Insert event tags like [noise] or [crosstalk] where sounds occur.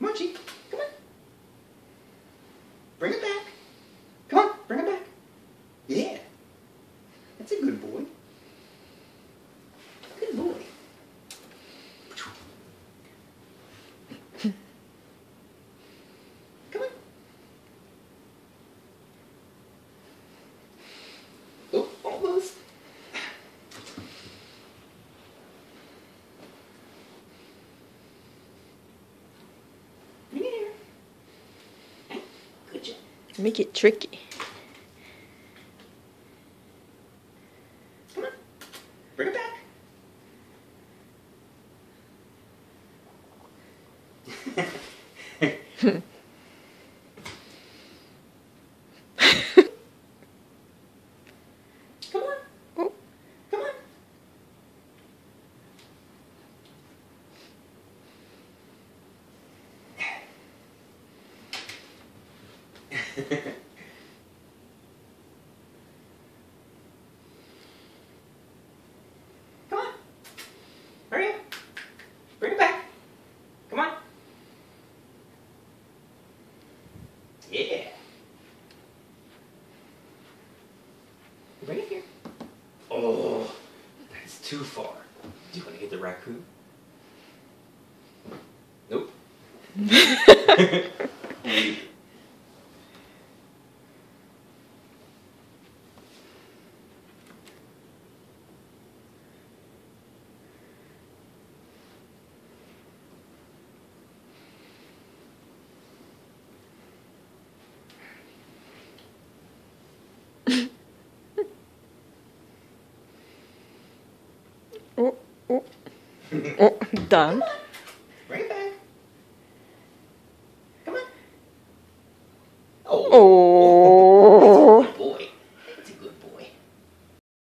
mochi Make it tricky. Come on. Bring it back. [laughs] [laughs] Come on. Oh. Come on. Come on. Hurry up. Bring it back. Come on. Yeah. Bring it here. Oh, that's too far. Do you want to get the raccoon? Nope. [laughs] [laughs] Oh, done. Bring it back. Come on. Oh. Oh.